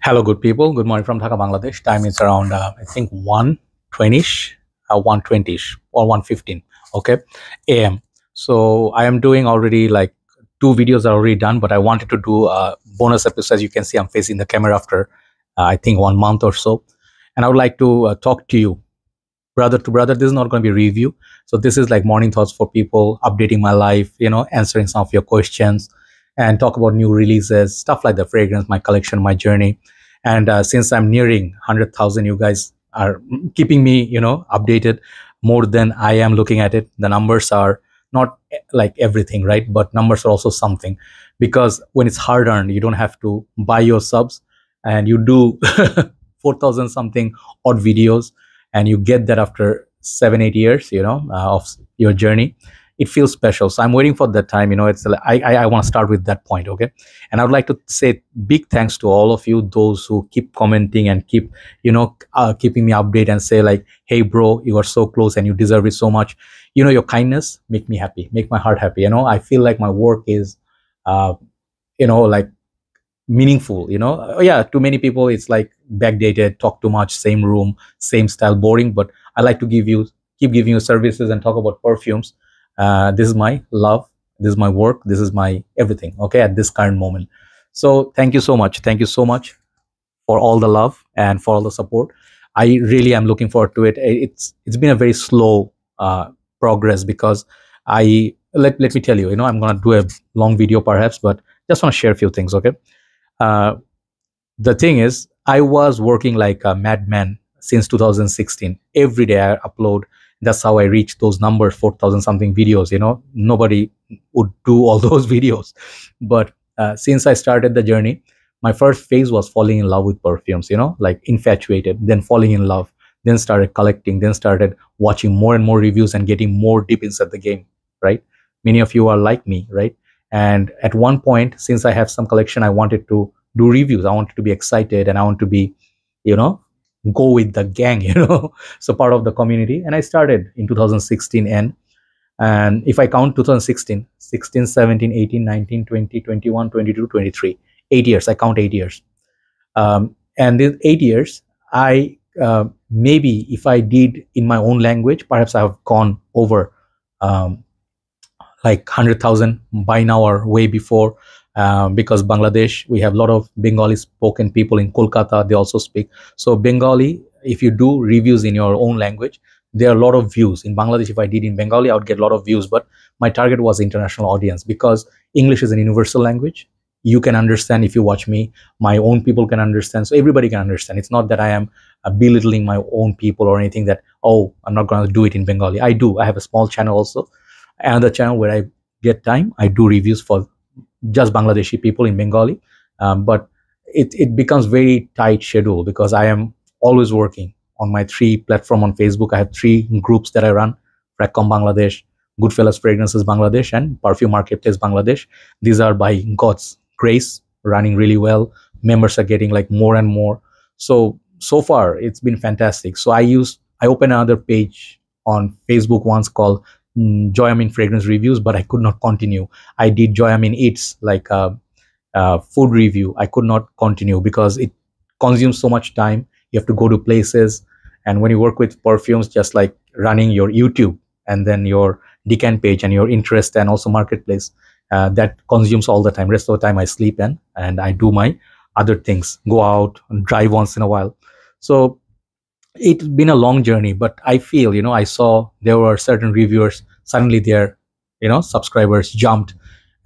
Hello, good people. Good morning from Dhaka, Bangladesh. Time is around, uh, I think, 120ish, uh, 120ish or 115, okay, AM. So I am doing already like two videos are already done, but I wanted to do a bonus episode. As you can see, I'm facing the camera after, uh, I think, one month or so. And I would like to uh, talk to you, brother to brother. This is not going to be review. So this is like morning thoughts for people, updating my life, you know, answering some of your questions and talk about new releases, stuff like the fragrance, my collection, my journey. And uh, since I'm nearing 100,000, you guys are keeping me, you know, updated more than I am looking at it. The numbers are not eh, like everything, right? But numbers are also something because when it's hard earned, you don't have to buy your subs and you do 4,000 something odd videos and you get that after seven, eight years, you know, uh, of your journey it feels special. So I'm waiting for that time. You know, it's I I, I want to start with that point. Okay, and I would like to say big thanks to all of you, those who keep commenting and keep you know uh, keeping me update and say like, hey bro, you are so close and you deserve it so much. You know, your kindness make me happy, make my heart happy. You know, I feel like my work is, uh, you know, like meaningful you know uh, yeah to many people it's like backdated talk too much same room same style boring but i like to give you keep giving you services and talk about perfumes uh, this is my love. This is my work. This is my everything okay at this current moment. So thank you so much. Thank you so much for all the love and for all the support. I really am looking forward to it. It's it's been a very slow uh, progress because i let, let me tell you you know i'm gonna do a long video perhaps but just want to share a few things okay? Uh, the thing is i was working like a madman since 2016 every day i upload that's how i reached those numbers 4000 something videos you know? Nobody would do all those videos. But uh, since i started the journey my first phase was falling in love with perfumes you know? Like infatuated then falling in love then started collecting then started watching more and more reviews and getting more deep inside the game right? Many of you are like me right? And at one point since i have some collection i wanted to do reviews. I wanted to be excited and i want to be you know go with the gang you know so part of the community. And i started in 2016 and and if i count 2016 16 17 18 19 20 21 22 23 eight years i count eight years. Um, and these eight years i uh, maybe if i did in my own language perhaps i have gone over um, like 100000 by now or way before um, because Bangladesh, we have a lot of Bengali spoken people in Kolkata, they also speak. So Bengali, if you do reviews in your own language, there are a lot of views. In Bangladesh, if I did in Bengali, I would get a lot of views, but my target was international audience because English is an universal language. You can understand if you watch me, my own people can understand. So everybody can understand. It's not that I am uh, belittling my own people or anything that, oh, I'm not going to do it in Bengali. I do. I have a small channel also. Another channel where I get time, I do reviews for just Bangladeshi people in Bengali. Um, but it, it becomes very tight schedule because I am always working on my three platform on Facebook. I have three groups that I run, Fragcomm Bangladesh, Goodfellas Fragrances Bangladesh, and Perfume Marketplace Bangladesh. These are by God's grace running really well. Members are getting like more and more. So, so far it's been fantastic. So I use, I open another page on Facebook once called mm, Joyamin fragrance reviews, but I could not continue. I did Joyamin Eats like a, a food review. I could not continue because it consumes so much time. You have to go to places, and when you work with perfumes, just like running your YouTube and then your decant page and your interest and also marketplace, uh, that consumes all the time. Rest of the time, I sleep and and I do my other things, go out and drive once in a while. So it's been a long journey but i feel you know i saw there were certain reviewers suddenly their you know subscribers jumped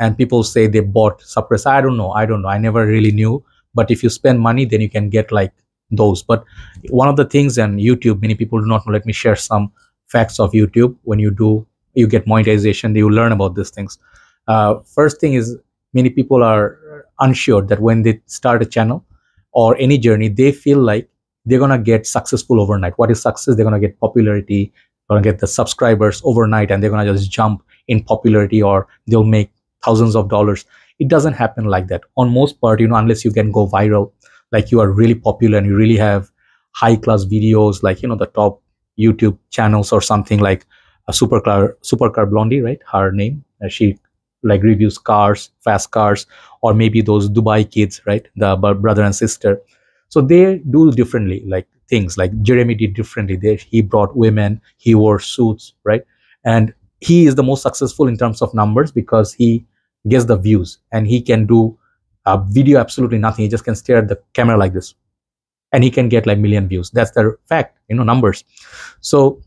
and people say they bought suppress i don't know i don't know i never really knew. But if you spend money then you can get like those. But one of the things and youtube many people do not know let me share some facts of youtube. When you do you get monetization you learn about these things. Uh, first thing is many people are unsure that when they start a channel or any journey they feel like they're gonna get successful overnight. What is success? They're gonna get popularity, gonna get the subscribers overnight, and they're gonna just jump in popularity, or they'll make thousands of dollars. It doesn't happen like that. On most part, you know, unless you can go viral, like you are really popular and you really have high class videos, like you know the top YouTube channels or something like a supercar supercar blondie, right? Her name. Uh, she like reviews cars fast cars or maybe those dubai kids right the brother and sister so they do differently like things like jeremy did differently they, he brought women he wore suits right? And he is the most successful in terms of numbers because he gets the views and he can do a video absolutely nothing. He just can stare at the camera like this and he can get like million views. That's the fact you know numbers. So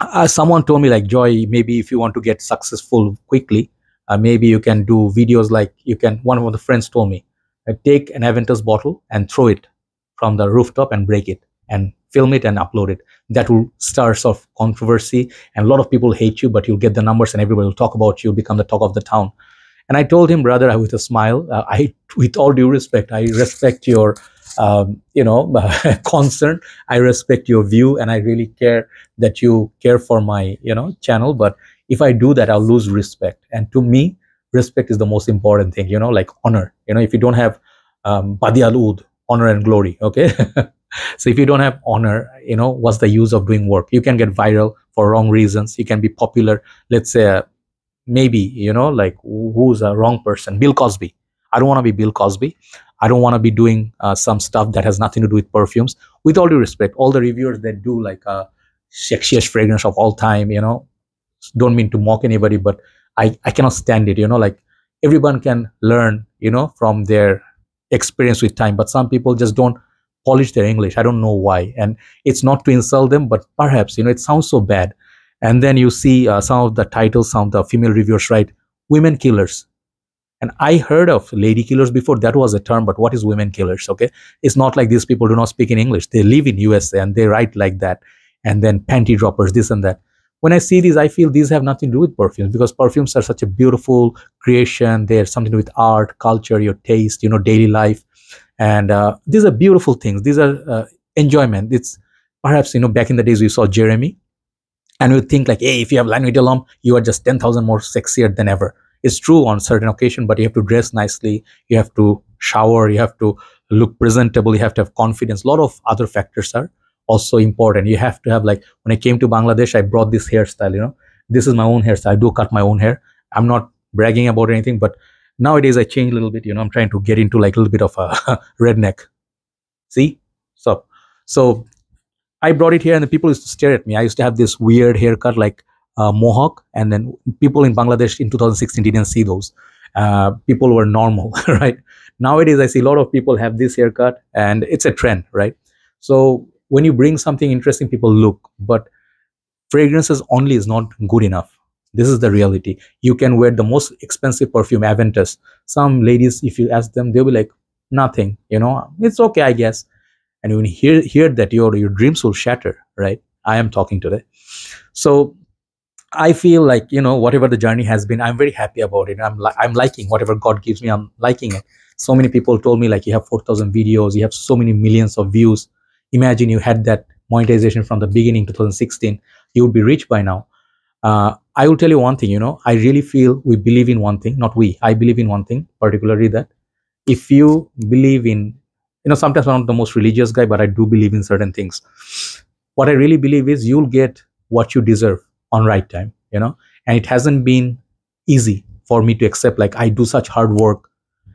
uh, someone told me like joy maybe if you want to get successful quickly uh, maybe you can do videos like you can one of the friends told me uh, take an aventus bottle and throw it from the rooftop and break it and film it and upload it. That will start sort of controversy and a lot of people hate you but you'll get the numbers and everybody will talk about you become the talk of the town. And i told him brother I with a smile uh, i with all due respect i respect your um, you know concern. I respect your view and i really care that you care for my you know channel. But if i do that i'll lose respect. And to me respect is the most important thing you know like honor. You know if you don't have um, badialud honor and glory okay? So if you don't have honor you know what's the use of doing work? You can get viral for wrong reasons. You can be popular let's say uh, maybe you know like who's a wrong person? Bill cosby. I don't want to be bill cosby. I don't want to be doing uh, some stuff that has nothing to do with perfumes. With all due respect, all the reviewers that do like a uh, sexiest fragrance of all time, you know, don't mean to mock anybody, but I, I cannot stand it. You know, like everyone can learn, you know, from their experience with time, but some people just don't polish their English. I don't know why. And it's not to insult them, but perhaps, you know, it sounds so bad. And then you see uh, some of the titles, some of the female reviewers write, women killers and I heard of lady killers before. That was a term, but what is women killers? Okay. It's not like these people do not speak in English. They live in USA and they write like that. And then panty droppers, this and that. When I see these, I feel these have nothing to do with perfumes because perfumes are such a beautiful creation. They're something with art, culture, your taste, you know, daily life. And uh, these are beautiful things. These are uh, enjoyment. It's perhaps, you know, back in the days we saw Jeremy and we think like, hey, if you have de l'Homme, you are just 10,000 more sexier than ever It's true on certain occasion but you have to dress nicely you have to shower you have to look presentable you have to have confidence a lot of other factors are also important. You have to have like when i came to bangladesh i brought this hairstyle you know. This is my own hairstyle. I do cut my own hair. I'm not bragging about anything but nowadays i change a little bit you know. I'm trying to get into like a little bit of a redneck. See? So so i brought it here and the people used to stare at me. I used to have this weird haircut like uh, mohawk and then people in bangladesh in 2016 didn't see those. Uh, people were normal right? Nowadays i see a lot of people have this haircut and it's a trend right? So when you bring something interesting people look but fragrances only is not good enough this is the reality you can wear the most expensive perfume aventus some ladies if you ask them they'll be like nothing you know it's okay i guess and when you hear, hear that your your dreams will shatter right i am talking today so I feel like you know whatever the journey has been, I'm very happy about it. I'm like I'm liking whatever God gives me. I'm liking it. So many people told me like you have 4,000 videos, you have so many millions of views. Imagine you had that monetization from the beginning, 2016, you would be rich by now. Uh, I will tell you one thing. You know, I really feel we believe in one thing, not we. I believe in one thing, particularly that if you believe in, you know, sometimes I'm not the most religious guy, but I do believe in certain things. What I really believe is you'll get what you deserve on right time you know and it hasn't been easy for me to accept like i do such hard work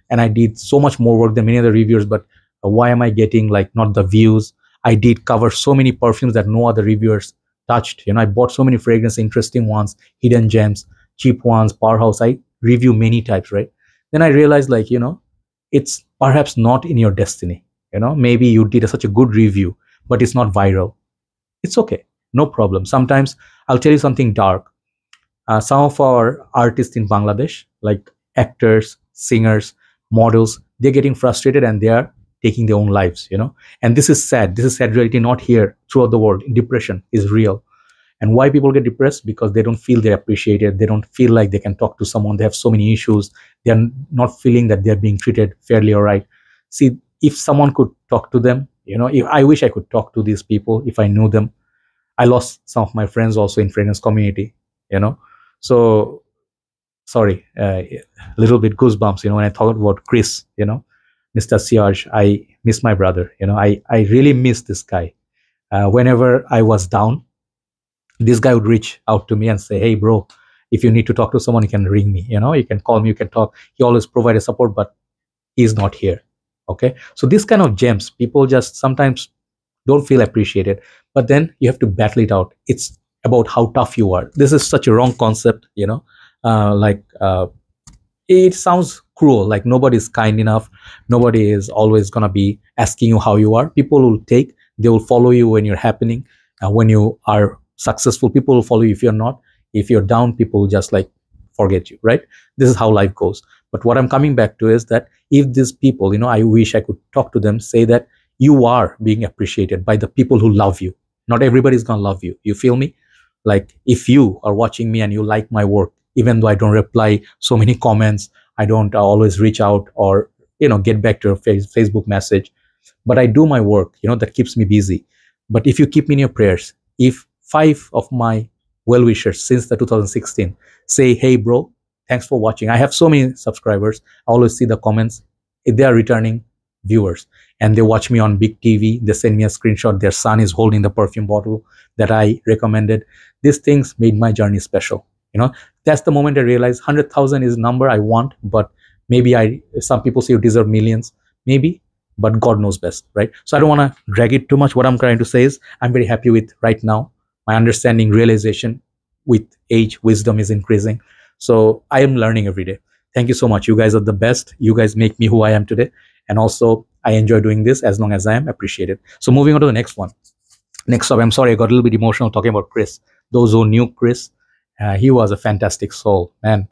and i did so much more work than many other reviewers but why am i getting like not the views i did cover so many perfumes that no other reviewers touched. You know i bought so many fragrance interesting ones hidden gems cheap ones powerhouse. I review many types right? Then i realized like you know it's perhaps not in your destiny. You know maybe you did a, such a good review but it's not viral. It's okay. No problem. Sometimes i'll tell you something dark. Uh, some of our artists in bangladesh like actors singers models they're getting frustrated and they are taking their own lives you know? And this is sad. This is sad reality not here throughout the world. Depression is real. And why people get depressed? Because they don't feel they're appreciated. They don't feel like they can talk to someone. They have so many issues. They're not feeling that they're being treated fairly or right. See if someone could talk to them you know if i wish i could talk to these people if i knew them. I lost some of my friends also in fragrance community, you know. So sorry, a uh, little bit goosebumps, you know, when I thought about Chris, you know, Mr. Sillage, I miss my brother, you know, I, I really miss this guy. Uh, whenever I was down, this guy would reach out to me and say, hey, bro, if you need to talk to someone you can ring me you know you can call me you can talk he always provided support but he's not here okay so this kind of gems people just sometimes don't feel appreciated but then you have to battle it out it's about how tough you are this is such a wrong concept you know uh, like uh, it sounds cruel. Like nobody is kind enough. Nobody is always gonna be asking you how you are. People will take they will follow you when you're happening. And when you are successful people will follow you. If you're not if you're down people just like forget you right? This is how life goes. But what i'm coming back to is that if these people you know i wish i could talk to them say that you are being appreciated by the people who love you. Not everybody's gonna love you. You feel me? Like if you are watching me and you like my work even though i don't reply so many comments i don't always reach out or you know get back to your face, facebook message but i do my work you know that keeps me busy. But if you keep me in your prayers if five of my well-wishers since the 2016 say hey bro thanks for watching. I have so many subscribers. I always see the comments. If they are returning viewers and they watch me on big tv they send me a screenshot. Their son is holding the perfume bottle that i recommended. These things made my journey special you know that's the moment i realized 100000 is number i want but maybe i some people say you deserve millions. Maybe but god knows best right? So i don't want to drag it too much. What i'm trying to say is i'm very happy with right now. My understanding realization with age wisdom is increasing. So i am learning every day. Thank you so much. You guys are the best. You guys make me who i am today. And also i enjoy doing this as long as i am appreciated. So moving on to the next one. Next up i'm sorry i got a little bit emotional talking about chris. Those who knew chris uh, he was a fantastic soul man.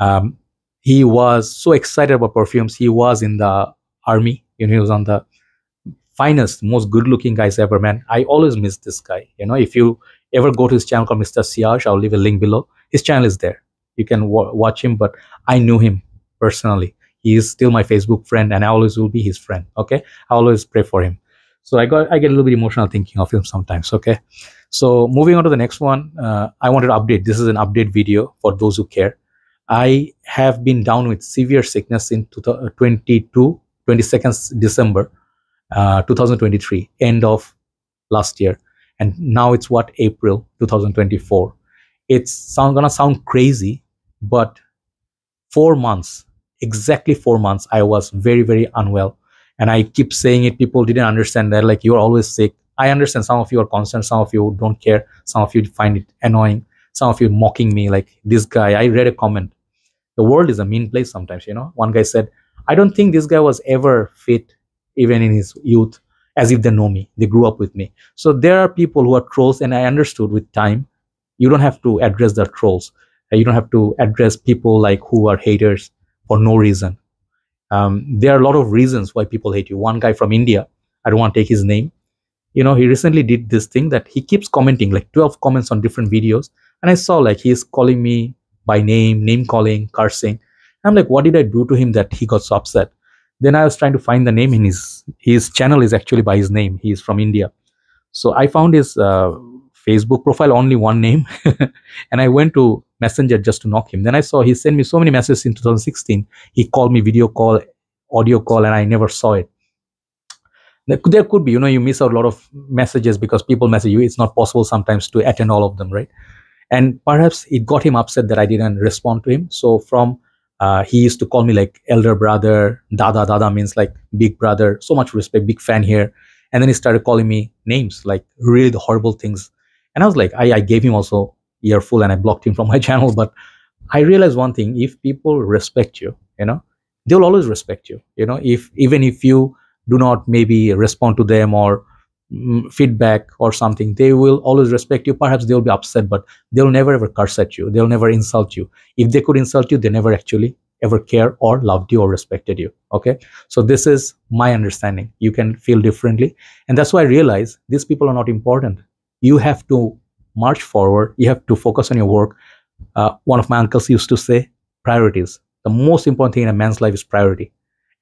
Um, he was so excited about perfumes. He was in the army you know he was on the finest most good looking guys ever man. I always miss this guy you know. If you ever go to his channel called mr Sillage i'll leave a link below. His channel is there. You can watch him but i knew him personally. He is still my facebook friend and i always will be his friend okay? I always pray for him. So i got i get a little bit emotional thinking of him sometimes okay so moving on to the next one uh, i wanted to update. This is an update video for those who care. I have been down with severe sickness in 22 22nd december uh, 2023 end of last year. And now it's what april 2024 it's sound, gonna sound crazy but four months exactly four months i was very very unwell. And i keep saying it people didn't understand that like you're always sick i understand some of you are concerned some of you don't care some of you find it annoying some of you mocking me like this guy i read a comment. The world is a mean place sometimes you know? One guy said i don't think this guy was ever fit even in his youth as if they know me they grew up with me. So there are people who are trolls and i understood with time you don't have to address the trolls. You don't have to address people like who are haters for no reason. Um, there are a lot of reasons why people hate you. One guy from india i don't want to take his name you know he recently did this thing that he keeps commenting like 12 comments on different videos. And i saw like he's calling me by name name calling cursing i'm like what did i do to him that he got so upset? Then i was trying to find the name in his his channel is actually by his name. He is from india. So i found his uh, facebook profile only one name. And i went to messenger just to knock him. Then i saw he sent me so many messages in 2016 he called me video call audio call and i never saw it there could be you know you miss out a lot of messages because people message you. It's not possible sometimes to attend all of them right? And perhaps it got him upset that i didn't respond to him. So from uh, he used to call me like elder brother dada dada means like big brother. So much respect big fan here. And then he started calling me names like really the horrible things. And i was like i, I gave him also earful and i blocked him from my channel. But i realized one thing. If people respect you you know they'll always respect you. You know if even if you do not maybe respond to them or mm, feedback or something. They will always respect you. Perhaps they'll be upset but they'll never ever curse at you. They'll never insult you. If they could insult you they never actually ever care or loved you or respected you. Okay? So this is my understanding. You can feel differently. And that's why i realize these people are not important. You have to march forward. You have to focus on your work. Uh, one of my uncles used to say priorities. The most important thing in a man's life is priority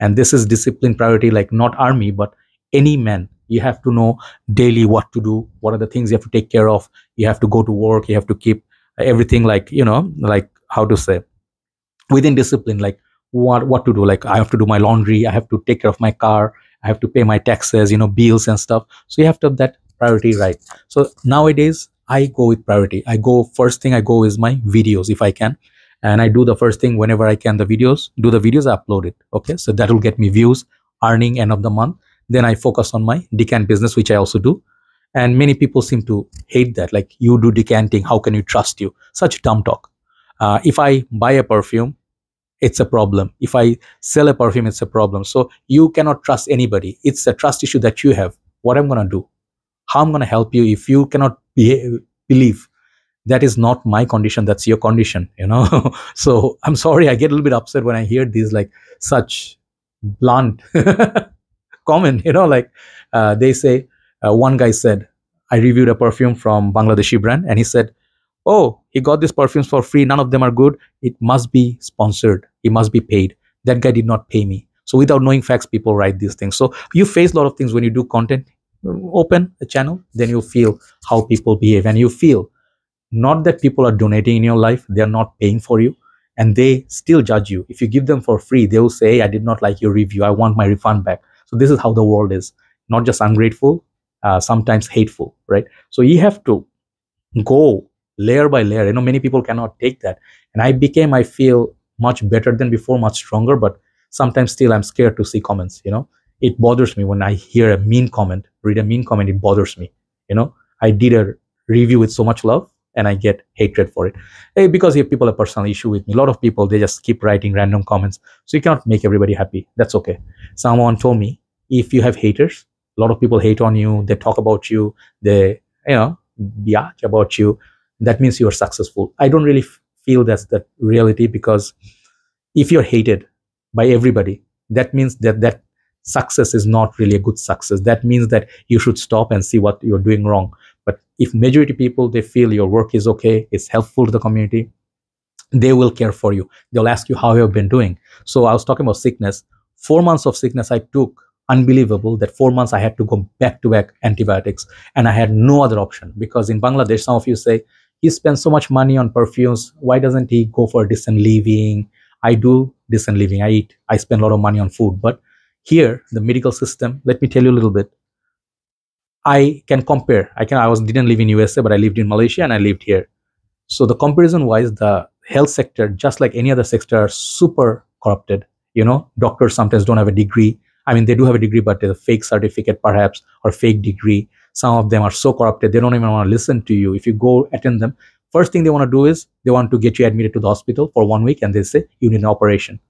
and this is discipline priority like not army but any man. You have to know daily what to do what are the things you have to take care of. You have to go to work you have to keep everything like you know like how to say within discipline like what what to do. Like i have to do my laundry i have to take care of my car i have to pay my taxes you know bills and stuff. So you have to have that priority right? So nowadays I go with priority. I go first thing I go is my videos if I can. And I do the first thing whenever I can the videos, do the videos, I upload it. Okay. So that will get me views, earning end of the month. Then I focus on my decant business, which I also do. And many people seem to hate that. Like you do decanting, how can you trust you? Such dumb talk. Uh, if I buy a perfume, it's a problem. If I sell a perfume, it's a problem. So you cannot trust anybody. It's a trust issue that you have. What I'm gonna do? How I'm gonna help you if you cannot be, believe that is not my condition that's your condition you know? So i'm sorry i get a little bit upset when i hear these like such blunt comment you know? Like uh, they say uh, one guy said i reviewed a perfume from bangladeshi brand and he said oh he got these perfumes for free none of them are good. It must be sponsored. It must be paid. That guy did not pay me. So without knowing facts people write these things. So you face a lot of things when you do content open a channel then you feel how people behave and you feel not that people are donating in your life they are not paying for you and they still judge you. If you give them for free they will say i did not like your review. I want my refund back. So this is how the world is. Not just ungrateful uh, sometimes hateful right? So you have to go layer by layer. You know many people cannot take that. And i became i feel much better than before much stronger but sometimes still i'm scared to see comments you know? It bothers me when i hear a mean comment read a mean comment it bothers me you know? I did a review with so much love and I get hatred for it. Hey, because if people have personal issue with me, a lot of people they just keep writing random comments. So you cannot make everybody happy. That's okay. Someone told me if you have haters, a lot of people hate on you, they talk about you, they you know biatch about you. That means you are successful. I don't really feel that's the reality because if you're hated by everybody, that means that that success is not really a good success. That means that you should stop and see what you're doing wrong but if majority people they feel your work is okay it's helpful to the community they will care for you. They'll ask you how you've been doing. So i was talking about sickness. Four months of sickness i took unbelievable that four months i had to go back to back antibiotics and i had no other option. Because in bangladesh some of you say he spends so much money on perfumes. Why doesn't he go for decent living? I do decent living. I eat. I spend a lot of money on food. But here the medical system let me tell you a little bit I can compare. I can. I was didn't live in USA, but I lived in Malaysia and I lived here. So the comparison wise, the health sector, just like any other sector, are super corrupted. You know, doctors sometimes don't have a degree. I mean, they do have a degree, but it's a fake certificate, perhaps, or fake degree. Some of them are so corrupted they don't even want to listen to you. If you go attend them, first thing they want to do is they want to get you admitted to the hospital for one week, and they say you need an operation.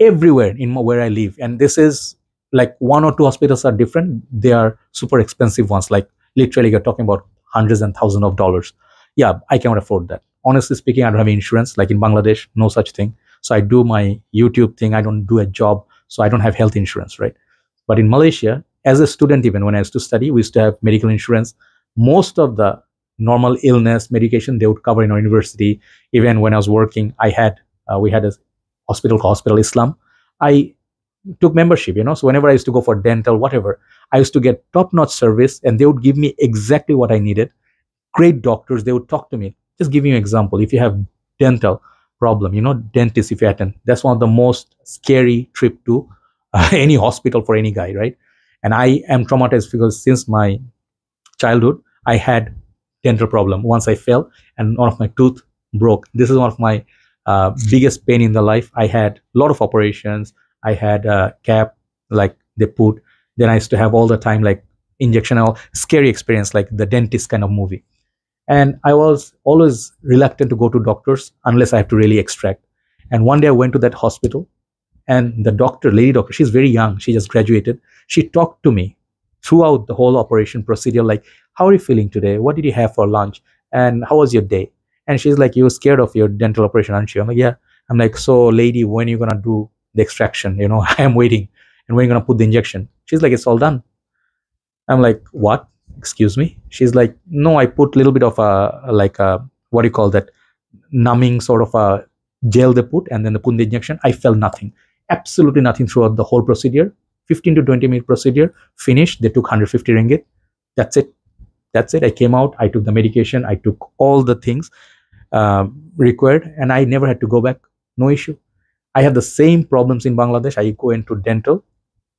Everywhere in where I live, and this is like one or two hospitals are different. They are super expensive ones. Like literally you're talking about hundreds and thousands of dollars. Yeah i cannot afford that. Honestly speaking i don't have insurance. Like in bangladesh no such thing. So i do my youtube thing. I don't do a job. So i don't have health insurance right? But in malaysia as a student even when i used to study we used to have medical insurance. Most of the normal illness medication they would cover in our university. Even when i was working i had uh, we had a hospital called hospital islam. I took membership you know? So whenever i used to go for dental whatever i used to get top notch service and they would give me exactly what i needed. Great doctors they would talk to me. Just giving you an example. If you have dental problem you know dentist if you attend that's one of the most scary trip to uh, any hospital for any guy right? And i am traumatized because since my childhood i had dental problem. Once i fell and one of my tooth broke. This is one of my uh, biggest pain in the life. I had a lot of operations I had a cap like they put. Then I used to have all the time like injectional scary experience like the dentist kind of movie. And I was always reluctant to go to doctors unless I have to really extract. And one day I went to that hospital and the doctor, lady doctor, she's very young. She just graduated. She talked to me throughout the whole operation procedure like, how are you feeling today? What did you have for lunch? And how was your day? And she's like, you're scared of your dental operation, aren't you? I'm like, yeah. I'm like, so lady, when are you going to do the extraction you know i am waiting. And when are you gonna put the injection? She's like it's all done. I'm like what? Excuse me? She's like no i put a little bit of a like a what do you call that? numbing sort of a gel they put and then they put the injection. I felt nothing. Absolutely nothing throughout the whole procedure. 15 to 20 minute procedure finished. They took 150 ringgit. That's it. That's it. I came out. I took the medication. I took all the things uh, required and i never had to go back. No issue I had the same problems in Bangladesh. I go into dental.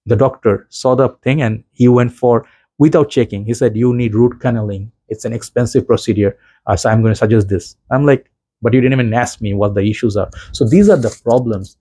The doctor saw the thing and he went for, without checking, he said, you need root canalling. it's an expensive procedure. Uh, so i'm going to suggest this. I'm like but you didn't even ask me what the issues are. So these are the problems.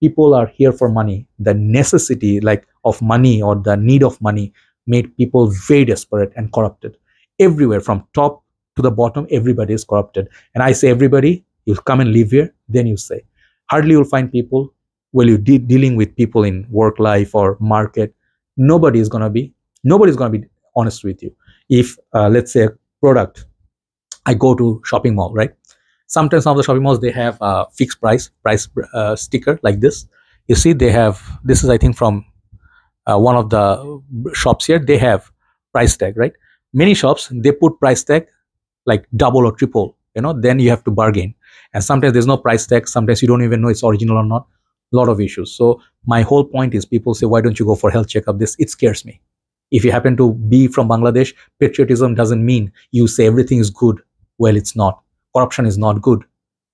People are here for money. The necessity like of money or the need of money made people very desperate and corrupted. Everywhere from top to the bottom everybody is corrupted. And i say everybody you come and live here then you say hardly you'll find people while you're de dealing with people in work life or market. Nobody is going to be nobody's going to be honest with you. If uh, let's say a product i go to shopping mall right? Sometimes some of the shopping malls they have a fixed price price uh, sticker like this. You see they have this is i think from uh, one of the shops here. They have price tag right? Many shops they put price tag like double or triple you know then you have to bargain and sometimes there's no price tag sometimes you don't even know it's original or not. A lot of issues. So my whole point is people say why don't you go for health checkup? This it scares me. If you happen to be from bangladesh patriotism doesn't mean you say everything is good. Well it's not. Corruption is not good.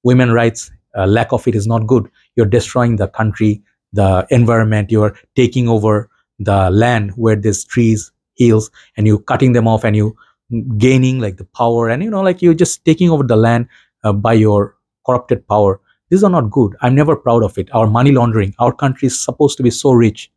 Women rights uh, lack of it is not good. You're destroying the country the environment. You're taking over the land where there's trees hills and you're cutting them off and you gaining like the power. And you know like you're just taking over the land uh, by your corrupted power. These are not good. I'm never proud of it. Our money laundering our country is supposed to be so rich.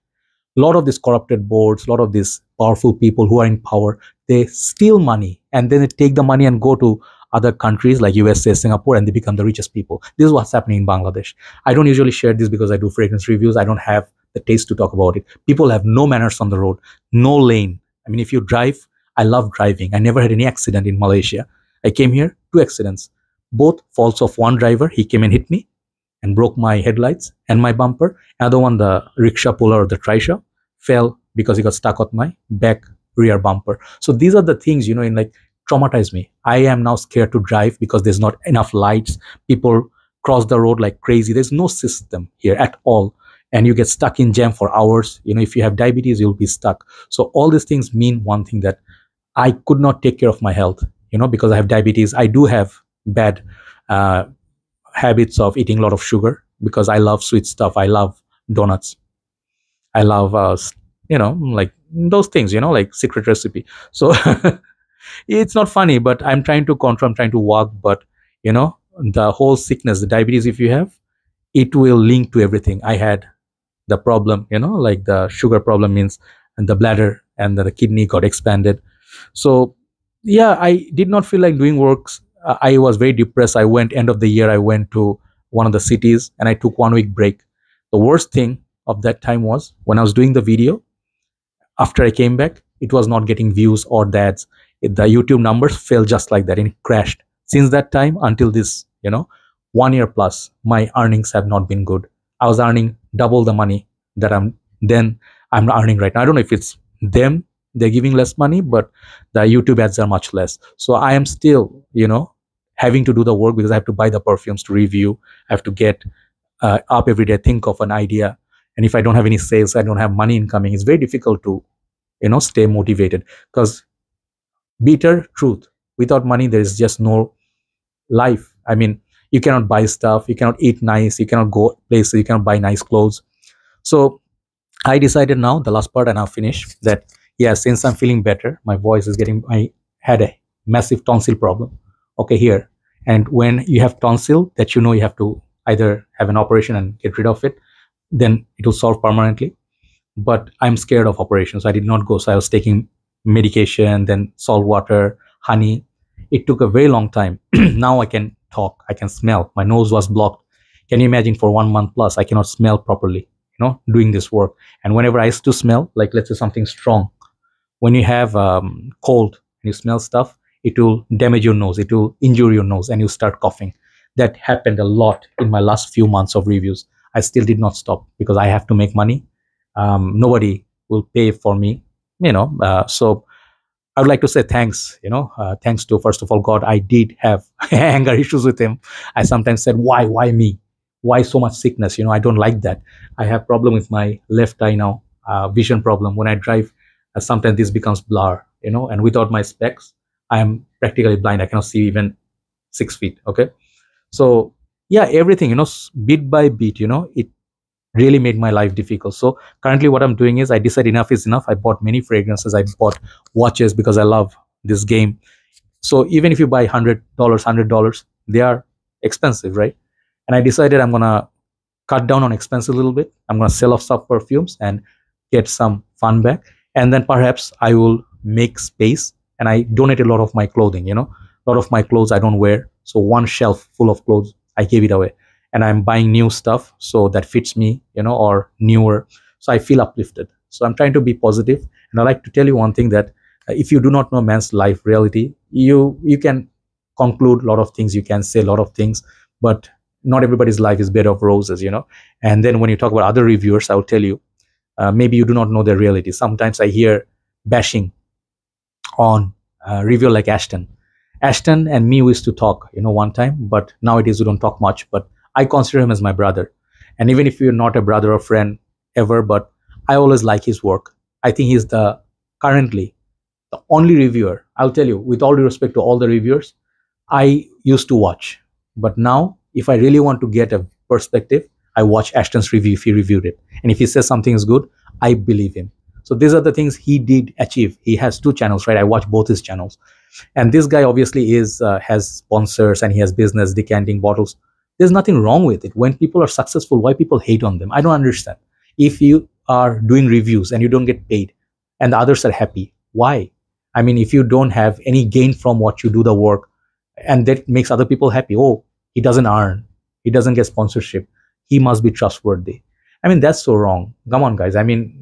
A lot of these corrupted boards a lot of these powerful people who are in power they steal money and then they take the money and go to other countries like usa singapore and they become the richest people. This is what's happening in bangladesh. I don't usually share this because i do fragrance reviews. I don't have the taste to talk about it. People have no manners on the road no lane. I mean if you drive I love driving. I never had any accident in Malaysia. I came here, two accidents. Both faults of one driver. He came and hit me and broke my headlights and my bumper. Another one, the rickshaw puller or the trishaw, fell because he got stuck on my back rear bumper. So these are the things, you know, in like traumatize me. I am now scared to drive because there's not enough lights. People cross the road like crazy. There's no system here at all. And you get stuck in jam for hours. You know, if you have diabetes, you'll be stuck. So all these things mean one thing that I could not take care of my health, you know, because I have diabetes. I do have bad uh, habits of eating a lot of sugar because I love sweet stuff. I love donuts. I love, uh, you know, like those things, you know, like secret recipe. So it's not funny, but I'm trying to control, I'm trying to walk, but, you know, the whole sickness, the diabetes, if you have, it will link to everything. I had the problem, you know, like the sugar problem means and the bladder and the kidney got expanded so yeah i did not feel like doing works i was very depressed. I went end of the year i went to one of the cities and i took one week break. The worst thing of that time was when i was doing the video after i came back it was not getting views or ads the youtube numbers fell just like that and it crashed. Since that time until this you know one year plus my earnings have not been good. I was earning double the money that i'm then i'm earning right now. I don't know if it's them they're giving less money but the youtube ads are much less. So i am still you know having to do the work because i have to buy the perfumes to review. I have to get uh, up every day think of an idea. And if i don't have any sales i don't have money incoming it's very difficult to you know stay motivated. Because bitter truth without money there is just no life. I mean you cannot buy stuff you cannot eat nice you cannot go places you cannot buy nice clothes. So i decided now the last part and i'll finish that yeah since i'm feeling better my voice is getting i had a massive tonsil problem okay here. And when you have tonsil that you know you have to either have an operation and get rid of it then it will solve permanently. But i'm scared of operations. So i did not go so i was taking medication then salt water honey. It took a very long time. Now i can talk. I can smell. My nose was blocked. Can you imagine for one month plus i cannot smell properly you know doing this work. And whenever i used to smell like let's say something strong when you have um, cold and you smell stuff it will damage your nose. It will injure your nose and you start coughing. That happened a lot in my last few months of reviews. I still did not stop because i have to make money. Um, nobody will pay for me you know uh, so i would like to say thanks you know uh, thanks to first of all god i did have anger issues with him. I sometimes said why why me? Why so much sickness? You know i don't like that. I have problem with my left eye now uh, vision problem. When i drive sometimes this becomes blur you know and without my specs i am practically blind. I cannot see even six feet okay? So yeah everything you know bit by bit you know it really made my life difficult. So currently what i'm doing is i decided enough is enough. I bought many fragrances. I bought watches because i love this game. So even if you buy hundred dollars, hundred dollars, they are expensive, right? And I decided I'm gonna cut down on expense a little bit. I'm gonna sell off some perfumes and get some fun back, and then perhaps I will make space and I donate a lot of my clothing. You know, a lot of my clothes I don't wear, so one shelf full of clothes I gave it away, and I'm buying new stuff so that fits me, you know, or newer. So I feel uplifted. So I'm trying to be positive. and I like to tell you one thing that uh, if you do not know man's life reality, you you can conclude a lot of things, you can say a lot of things, but not everybody's life is bed of roses, you know. And then when you talk about other reviewers, I'll tell you, uh, maybe you do not know their reality. Sometimes I hear bashing on a reviewer like Ashton. Ashton and me used to talk, you know, one time, but nowadays we don't talk much. But I consider him as my brother. And even if you're not a brother or friend ever, but I always like his work. I think he's the currently the only reviewer. I'll tell you, with all due respect to all the reviewers, I used to watch. But now, if I really want to get a perspective, I watch Ashton's review if he reviewed it. And if he says something is good, I believe him. So these are the things he did achieve. He has two channels, right? I watch both his channels. And this guy obviously is uh, has sponsors and he has business decanting bottles. There's nothing wrong with it. When people are successful, why people hate on them? I don't understand. If you are doing reviews and you don't get paid and the others are happy, why? I mean, if you don't have any gain from what you do the work and that makes other people happy, oh, he doesn't earn, he doesn't get sponsorship, he must be trustworthy. I mean, that's so wrong. Come on, guys. I mean,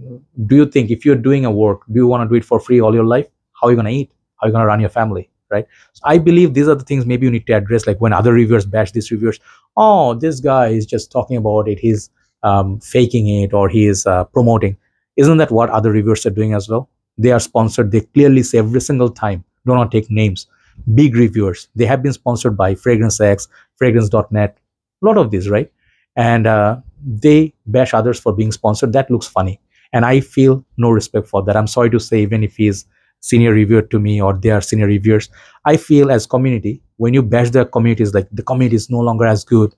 do you think if you're doing a work, do you want to do it for free all your life? How are you going to eat? How are you going to run your family? Right. So I believe these are the things maybe you need to address. Like when other reviewers bash these reviewers, oh, this guy is just talking about it. He's um, faking it or he is uh, promoting. Isn't that what other reviewers are doing as well? They are sponsored. They clearly say every single time, do not take names. Big reviewers. They have been sponsored by Fragrance X, Fragrance.net, a lot of these, right? And uh, they bash others for being sponsored. That looks funny. And I feel no respect for that. I'm sorry to say, even if he's senior reviewer to me or they are senior reviewers, I feel as community, when you bash the communities, like the community is no longer as good,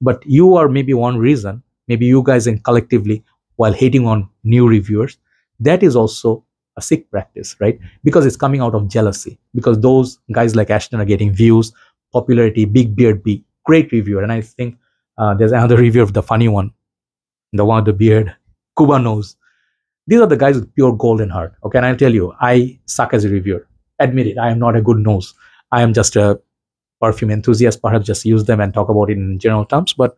but you are maybe one reason, maybe you guys and collectively, while hating on new reviewers, that is also a sick practice, right? Because it's coming out of jealousy. Because those guys like Ashton are getting views, popularity, Big Beard B, great reviewer. And I think uh, there's another review of the funny one, the one with the beard, Cuba knows. These are the guys with pure golden heart. Okay, and I'll tell you, I suck as a reviewer. Admit it, I am not a good nose. I am just a perfume enthusiast. Perhaps just use them and talk about it in general terms. But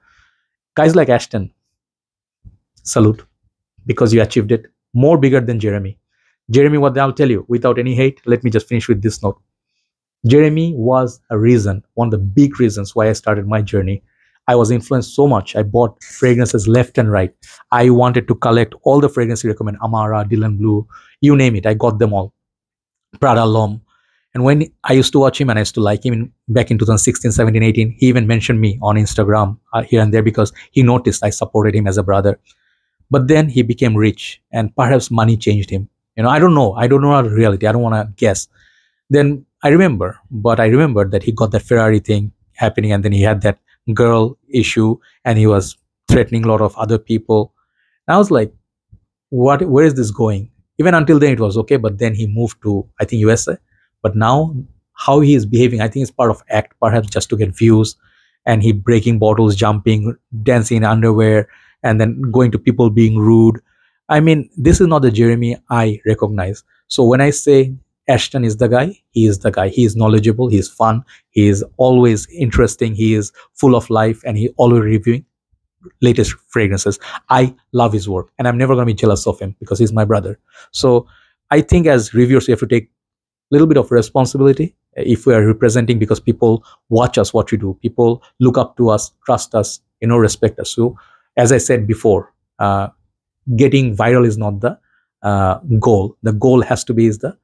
guys like Ashton, salute because you achieved it more bigger than Jeremy. Jeremy, what I'll tell you, without any hate, let me just finish with this note. Jeremy was a reason, one of the big reasons why I started my journey I was influenced so much. I bought fragrances left and right. I wanted to collect all the fragrances you recommend, Amara, Dylan Blue, you name it. I got them all. Prada L'Homme. And when I used to watch him and I used to like him in, back in 2016, 17, 18, he even mentioned me on Instagram uh, here and there because he noticed I supported him as a brother. But then he became rich and perhaps money changed him. You know, I don't know. I don't know the reality. I don't want to guess. Then I remember, but I remember that he got that Ferrari thing happening and then he had that girl issue and he was threatening a lot of other people. And i was like what where is this going? Even until then it was okay but then he moved to i think usa but now how he is behaving i think it's part of act perhaps just to get views and he breaking bottles jumping dancing in underwear and then going to people being rude. I mean this is not the jeremy i recognize. So when i say Ashton is the guy. He is the guy. He is knowledgeable. He is fun. He is always interesting. He is full of life and he always reviewing latest fragrances. I love his work and I'm never going to be jealous of him because he's my brother. So I think as reviewers, we have to take a little bit of responsibility if we are representing because people watch us what we do. People look up to us, trust us, you know, respect us. So as I said before, uh, getting viral is not the uh, goal. The goal has to be is the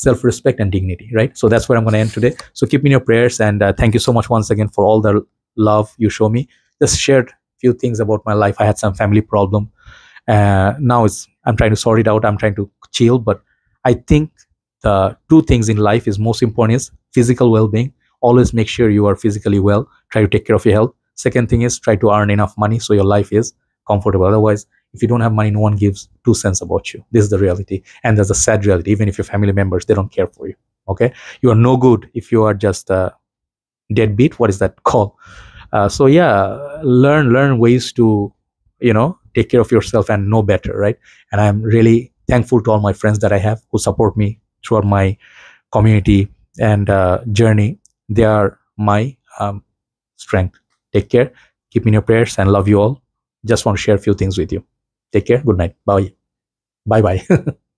self-respect and dignity right? So that's where i'm going to end today. So keep me in your prayers and uh, thank you so much once again for all the love you show me. Just shared few things about my life. I had some family problem. Uh, now it's i'm trying to sort it out. I'm trying to chill but i think the two things in life is most important is physical well-being. Always make sure you are physically well. Try to take care of your health. Second thing is try to earn enough money so your life is comfortable. Otherwise if you don't have money no one gives two cents about you. This is the reality. And there's a sad reality. Even if your family members they don't care for you. Okay? You are no good if you are just a deadbeat. What is that called? Uh, so yeah learn learn ways to you know take care of yourself and know better right? And i'm really thankful to all my friends that i have who support me throughout my community and uh, journey. They are my um, strength. Take care. Keep me in your prayers and love you all. Just want to share a few things with you take care. Good night. Bye. Bye bye